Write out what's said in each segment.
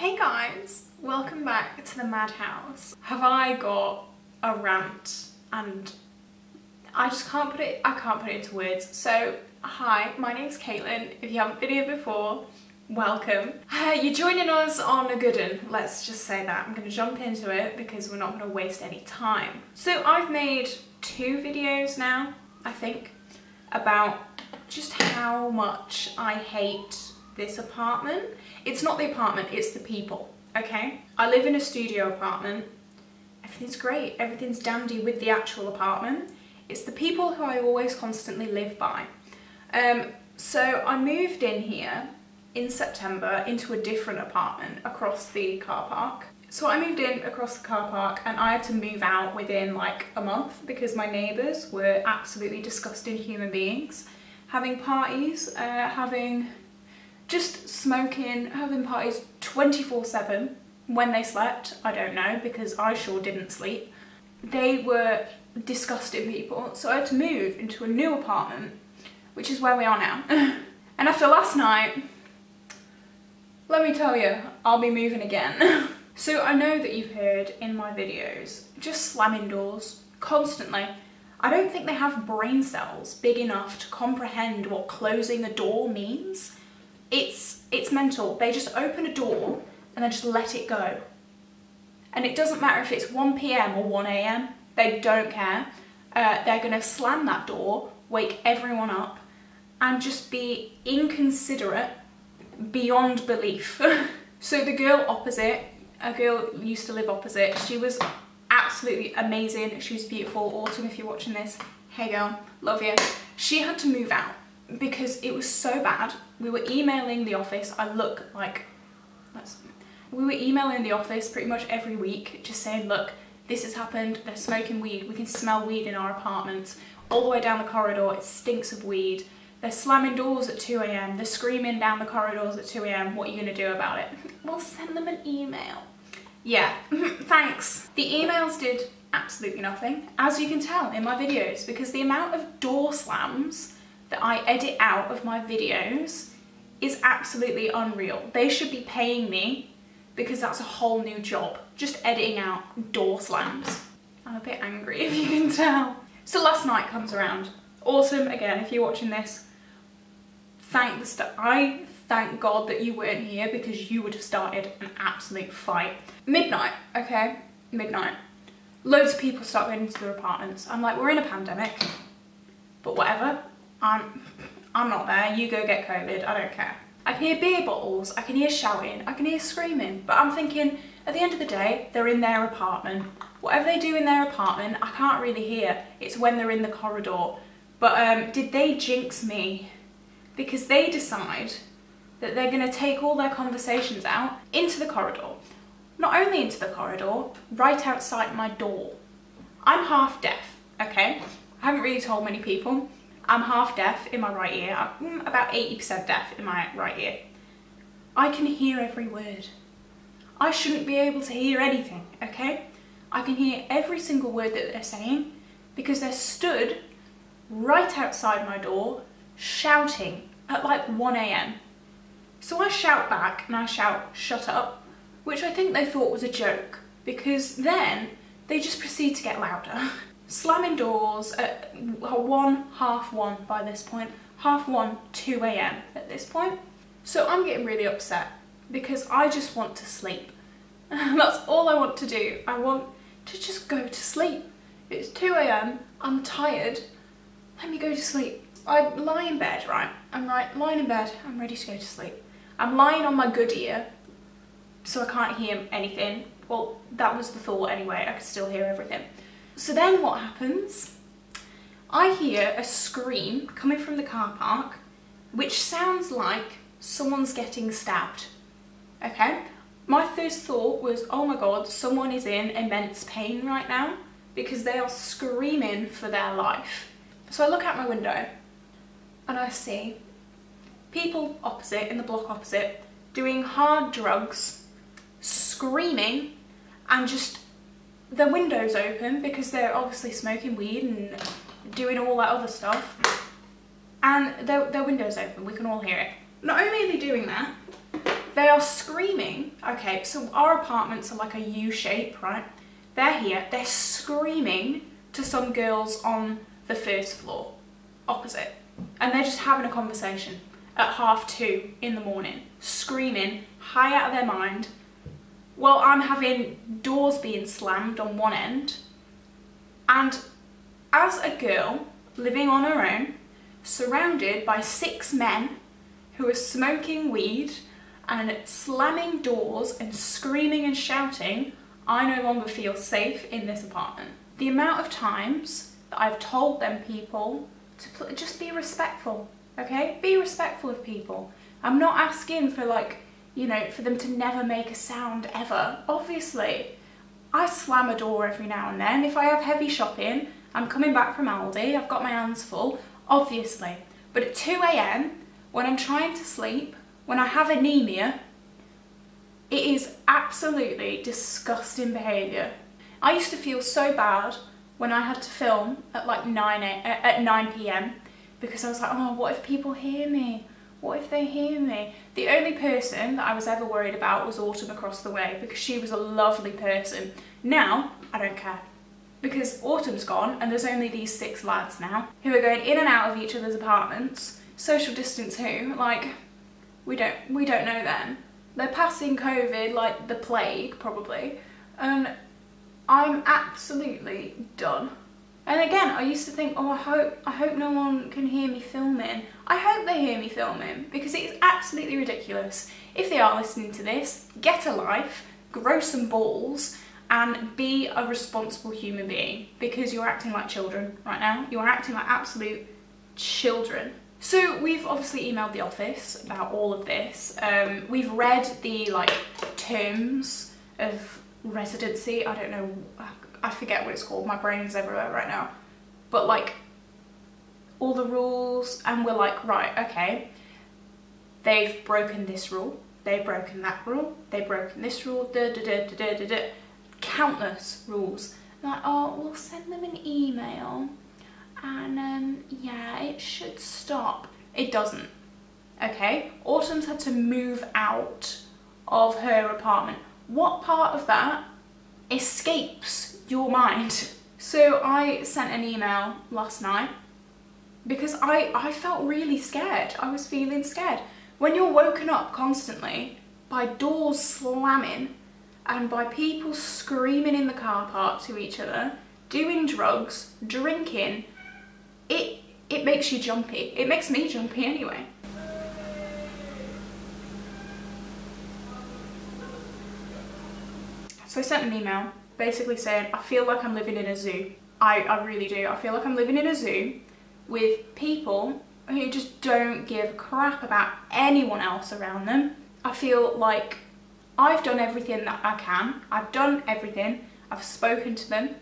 Hey guys, welcome back to the Madhouse. Have I got a rant and I just can't put it, I can't put it into words. So, hi, my name's Caitlin. If you haven't been here before, welcome. Uh, you're joining us on a good one, let's just say that. I'm gonna jump into it because we're not gonna waste any time. So I've made two videos now, I think, about just how much I hate this apartment. It's not the apartment, it's the people, okay? I live in a studio apartment. Everything's great, everything's dandy with the actual apartment. It's the people who I always constantly live by. Um, so I moved in here in September into a different apartment across the car park. So I moved in across the car park and I had to move out within like a month because my neighbours were absolutely disgusting human beings. Having parties, uh, having just smoking, having parties 24 7 when they slept, I don't know because I sure didn't sleep. They were disgusting people so I had to move into a new apartment which is where we are now. and after last night, let me tell you, I'll be moving again. so I know that you've heard in my videos, just slamming doors constantly. I don't think they have brain cells big enough to comprehend what closing a door means. It's, it's mental. They just open a door and then just let it go. And it doesn't matter if it's 1pm or 1am, they don't care. Uh, they're gonna slam that door, wake everyone up, and just be inconsiderate beyond belief. so the girl opposite, a girl used to live opposite, she was absolutely amazing. She was beautiful. Autumn, if you're watching this, hey girl, love you. She had to move out because it was so bad. We were emailing the office. I look like, we were emailing the office pretty much every week, just saying, look, this has happened, they're smoking weed, we can smell weed in our apartments. All the way down the corridor, it stinks of weed. They're slamming doors at 2am, they're screaming down the corridors at 2am, what are you gonna do about it? Well, send them an email. Yeah, thanks. The emails did absolutely nothing, as you can tell in my videos, because the amount of door slams that I edit out of my videos is absolutely unreal. They should be paying me because that's a whole new job, just editing out door slams. I'm a bit angry if you can tell. So last night comes around. Autumn, again, if you're watching this, thank the I thank God that you weren't here because you would have started an absolute fight. Midnight, okay, midnight. Loads of people start going into their apartments. I'm like, we're in a pandemic, but whatever. I'm, I'm not there. You go get COVID. I don't care. I can hear beer bottles. I can hear shouting. I can hear screaming. But I'm thinking, at the end of the day, they're in their apartment. Whatever they do in their apartment, I can't really hear. It's when they're in the corridor. But um, did they jinx me because they decide that they're going to take all their conversations out into the corridor. Not only into the corridor, right outside my door. I'm half deaf, okay? I haven't really told many people. I'm half deaf in my right ear. I'm mm, about 80% deaf in my right ear. I can hear every word. I shouldn't be able to hear anything, okay? I can hear every single word that they're saying because they're stood right outside my door shouting at like 1am. So I shout back and I shout, shut up, which I think they thought was a joke because then they just proceed to get louder. Slamming doors at one, half one by this point, half one, 2 a.m. at this point. So I'm getting really upset because I just want to sleep. That's all I want to do. I want to just go to sleep. It's 2 a.m. I'm tired. Let me go to sleep. I lie in bed, right? I'm right, lying in bed, I'm ready to go to sleep. I'm lying on my good ear, so I can't hear anything. Well, that was the thought anyway, I could still hear everything. So then what happens? I hear a scream coming from the car park, which sounds like someone's getting stabbed, okay? My first thought was, oh my god, someone is in immense pain right now because they are screaming for their life. So I look out my window and I see people opposite, in the block opposite, doing hard drugs, screaming, and just their windows open because they're obviously smoking weed and doing all that other stuff. And their, their windows open, we can all hear it. Not only are they doing that, They are screaming. Okay, so our apartments are like a U shape, right? They're here, they're screaming to some girls on the first floor, opposite. And they're just having a conversation at half two in the morning, screaming, high out of their mind, while I'm having doors being slammed on one end. And as a girl living on her own, surrounded by six men who are smoking weed and slamming doors and screaming and shouting, I no longer feel safe in this apartment. The amount of times that I've told them people to just be respectful, okay? Be respectful of people. I'm not asking for like, you know, for them to never make a sound ever. Obviously, I slam a door every now and then. If I have heavy shopping, I'm coming back from Aldi, I've got my hands full, obviously. But at 2am, when I'm trying to sleep, when I have anemia, it is absolutely disgusting behaviour. I used to feel so bad when I had to film at like 9 a, at 9 p.m. because I was like, oh, what if people hear me? What if they hear me? The only person that I was ever worried about was Autumn across the way because she was a lovely person. Now, I don't care because Autumn's gone and there's only these six lads now who are going in and out of each other's apartments. Social distance who? Like, we don't, we don't know them. They're passing COVID like the plague, probably. And I'm absolutely done. And again, I used to think, oh, I hope, I hope no one can hear me filming. I hope they hear me filming because it is absolutely ridiculous. If they are listening to this, get a life, grow some balls, and be a responsible human being because you're acting like children right now. You're acting like absolute children. So we've obviously emailed the office about all of this. Um, we've read the like terms of residency. I don't know, I forget what it's called. My brain is everywhere right now. But like all the rules and we're like, right, okay, they've broken this rule, they've broken that rule, they've broken this rule, da da da da da da countless rules. Like, oh, we'll send them an email and um, yeah, it should stop. It doesn't, okay? Autumn's had to move out of her apartment. What part of that escapes your mind? So I sent an email last night because I, I felt really scared. I was feeling scared. When you're woken up constantly by doors slamming and by people screaming in the car park to each other, doing drugs, drinking, it, it makes you jumpy. It makes me jumpy anyway. So I sent an email basically saying, I feel like I'm living in a zoo. I, I really do. I feel like I'm living in a zoo with people who just don't give a crap about anyone else around them. I feel like I've done everything that I can. I've done everything. I've spoken to them.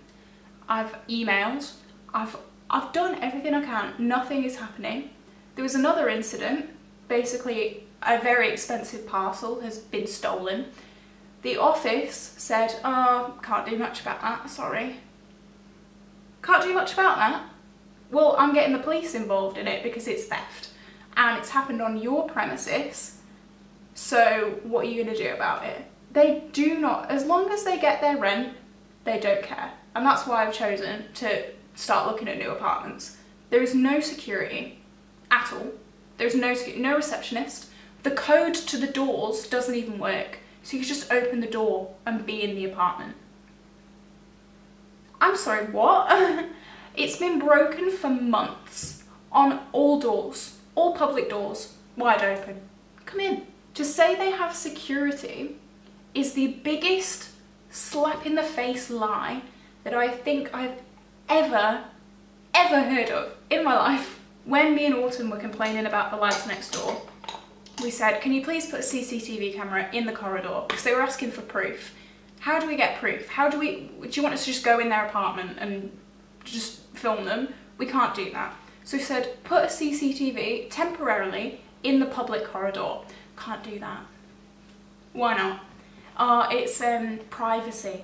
I've emailed. I've I've done everything I can. Nothing is happening. There was another incident. Basically, a very expensive parcel has been stolen. The office said, oh, can't do much about that, sorry. Can't do much about that? Well, I'm getting the police involved in it because it's theft. And it's happened on your premises so what are you going to do about it? They do not, as long as they get their rent, they don't care. And that's why I've chosen to start looking at new apartments. There is no security at all. There's no, no receptionist. The code to the doors doesn't even work. So you just open the door and be in the apartment. I'm sorry, what? it's been broken for months on all doors, all public doors, wide open. Come in. To say they have security is the biggest slap in the face lie that I think I've ever, ever heard of in my life. When me and Autumn were complaining about the lads next door, we said, can you please put a CCTV camera in the corridor? Because they were asking for proof. How do we get proof? How do we, do you want us to just go in their apartment and just film them? We can't do that. So we said, put a CCTV temporarily in the public corridor. Can't do that. Why not? Uh, it's um, privacy.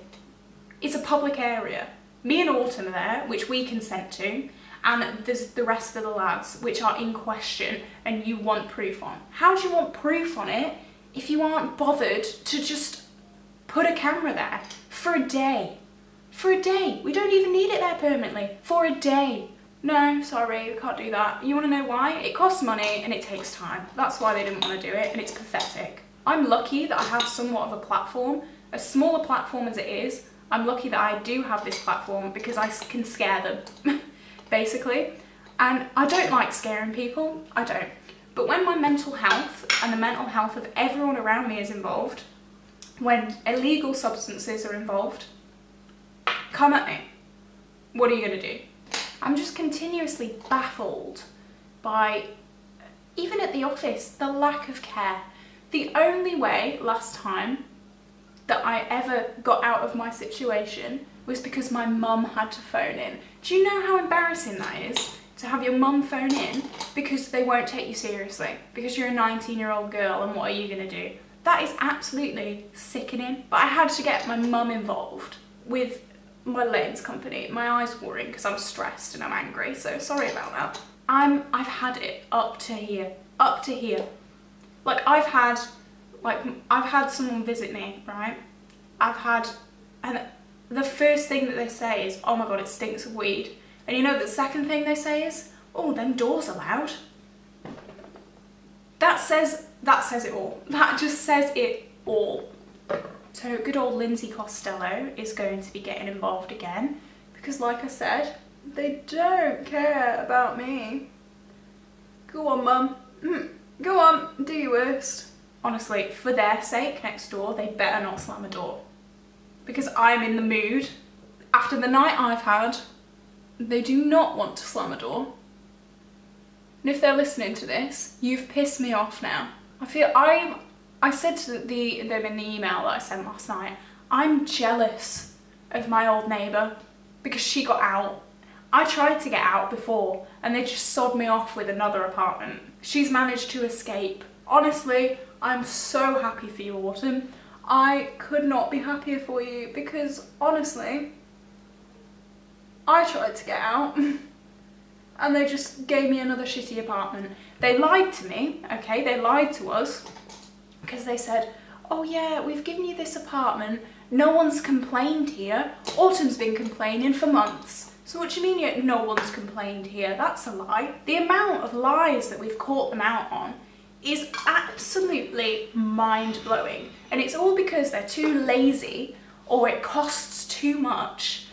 It's a public area. Me and Autumn are there, which we consent to, and there's the rest of the lads, which are in question, and you want proof on. How do you want proof on it if you aren't bothered to just put a camera there for a day. For a day. We don't even need it there permanently. For a day. No, sorry, we can't do that. You want to know why? It costs money and it takes time. That's why they didn't want to do it and it's pathetic. I'm lucky that I have somewhat of a platform. A platform as it is, I'm lucky that I do have this platform because I can scare them, basically. And I don't like scaring people, I don't. But when my mental health and the mental health of everyone around me is involved, when illegal substances are involved, come at me. What are you going to do? I'm just continuously baffled by, even at the office, the lack of care. The only way last time that I ever got out of my situation was because my mum had to phone in. Do you know how embarrassing that is? To have your mum phone in because they won't take you seriously, because you're a 19 year old girl and what are you gonna do? That is absolutely sickening. But I had to get my mum involved with my lens company. My eyes watering because I'm stressed and I'm angry, so sorry about that. I'm, I've had it up to here, up to here. Like I've had, like I've had someone visit me, right? I've had, and the first thing that they say is, oh my God, it stinks of weed. And you know the second thing they say is, oh, them doors are loud. That says, that says it all. That just says it all. So good old Lindsay Costello is going to be getting involved again because like I said, they don't care about me. Go on, mum. Mm, go on, do your worst. Honestly, for their sake next door, they better not slam a door. Because I'm in the mood. After the night I've had, they do not want to slam a door. And if they're listening to this, you've pissed me off now. I feel I'm I said to the, them in the email that I sent last night, I'm jealous of my old neighbour because she got out. I tried to get out before and they just sod me off with another apartment. She's managed to escape. Honestly, I'm so happy for you, Autumn. I could not be happier for you because honestly, I tried to get out and they just gave me another shitty apartment. They lied to me, okay, they lied to us because they said, oh yeah, we've given you this apartment, no one's complained here, Autumn's been complaining for months. So what do you mean no one's complained here? That's a lie. The amount of lies that we've caught them out on is absolutely mind-blowing. And it's all because they're too lazy or it costs too much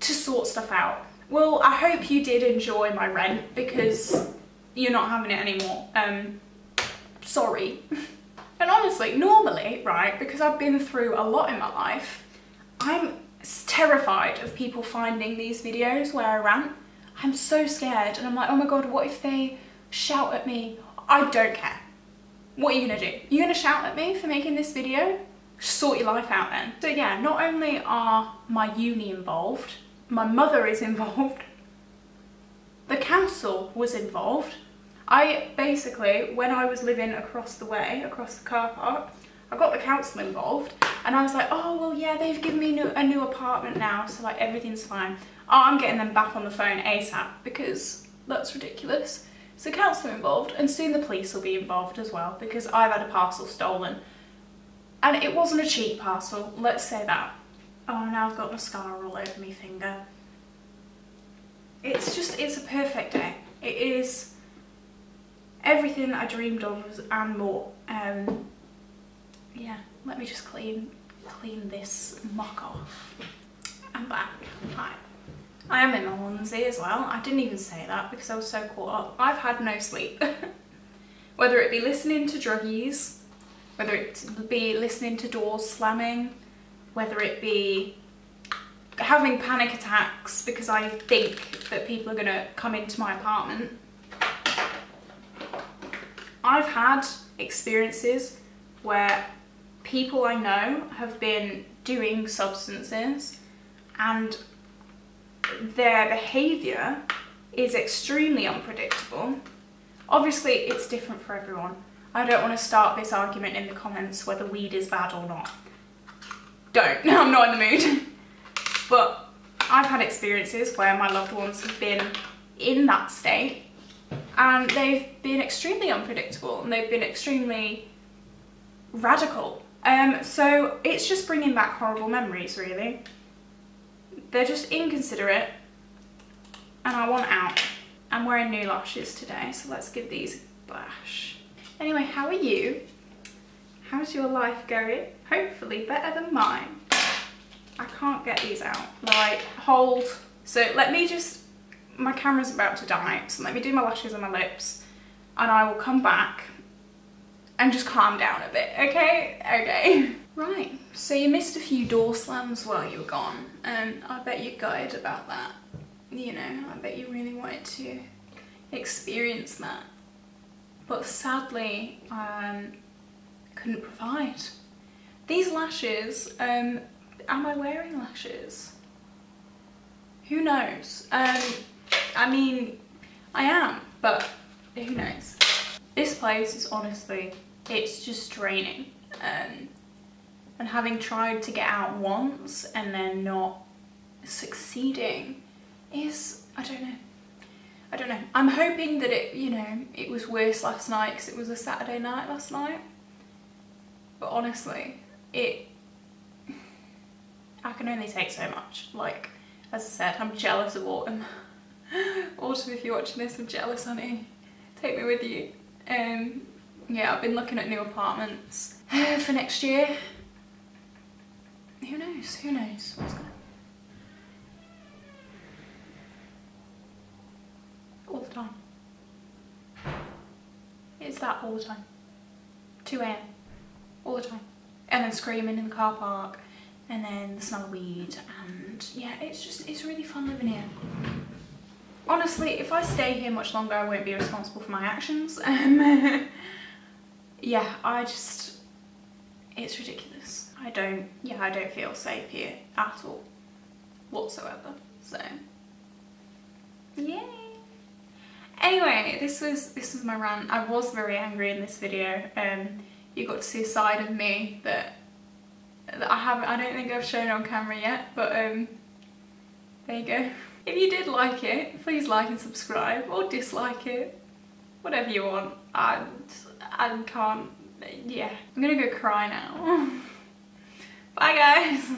to sort stuff out. Well, I hope you did enjoy my rent because you're not having it anymore. Um, sorry. And honestly, normally, right, because I've been through a lot in my life, I'm terrified of people finding these videos where I rant. I'm so scared and I'm like, oh my god, what if they shout at me? I don't care. What are you gonna do? You're gonna shout at me for making this video? Sort your life out then. So yeah, not only are my uni involved, my mother is involved, the council was involved, I basically, when I was living across the way, across the car park, I got the council involved and I was like, oh, well, yeah, they've given me a new apartment now, so like everything's fine. Oh, I'm getting them back on the phone ASAP because that's ridiculous. So council are involved and soon the police will be involved as well because I've had a parcel stolen. And it wasn't a cheap parcel, let's say that. Oh, now I've got mascara all over my finger. It's just, it's a perfect day. It is everything I dreamed of and more. Um, yeah, let me just clean clean this muck off. I'm back. Hi. I am in my onesie as well. I didn't even say that because I was so caught up. I've had no sleep. whether it be listening to druggies, whether it be listening to doors slamming, whether it be having panic attacks because I think that people are going to come into my apartment I've had experiences where people I know have been doing substances and their behaviour is extremely unpredictable. Obviously it's different for everyone. I don't want to start this argument in the comments whether weed is bad or not. Don't, I'm not in the mood. but I've had experiences where my loved ones have been in that state and they've been extremely unpredictable and they've been extremely radical. Um, so it's just bringing back horrible memories, really. They're just inconsiderate and I want out. I'm wearing new lashes today, so let's give these a bash. Anyway, how are you? How's your life going? Hopefully better than mine. I can't get these out. Like, hold. So let me just, my camera's about to die, so let me do my lashes and my lips and I will come back and just calm down a bit, okay? Okay. Right, so you missed a few door slams while you were gone, and I bet you gutted about that. You know, I bet you really wanted to experience that. But sadly, I um, couldn't provide. These lashes, um, am I wearing lashes? Who knows? Um, I mean, I am, but who knows? This place is honestly, it's just draining. Um, and having tried to get out once and then not succeeding is, I don't know. I don't know. I'm hoping that it, you know, it was worse last night because it was a Saturday night last night. But honestly, it, I can only take so much. Like, as I said, I'm jealous of Autumn. Autumn, if you're watching this, I'm jealous, honey take me with you. Um, yeah, I've been looking at new apartments for next year. Who knows? Who knows what's going All the time. It's that all the time. 2 a.m. All the time. And then screaming in the car park and then the smell of weed and yeah, it's just, it's really fun living here honestly, if I stay here much longer, I won't be responsible for my actions. Um, yeah, I just, it's ridiculous. I don't, yeah, I don't feel safe here at all, whatsoever. So, yay. Anyway, this was this was my rant. I was very angry in this video. Um, you got to see a side of me that, that I haven't. I don't think I've shown on camera yet, but um, there you go. If you did like it, please like and subscribe or dislike it. Whatever you want. I, I can't, yeah. I'm gonna go cry now. Bye guys.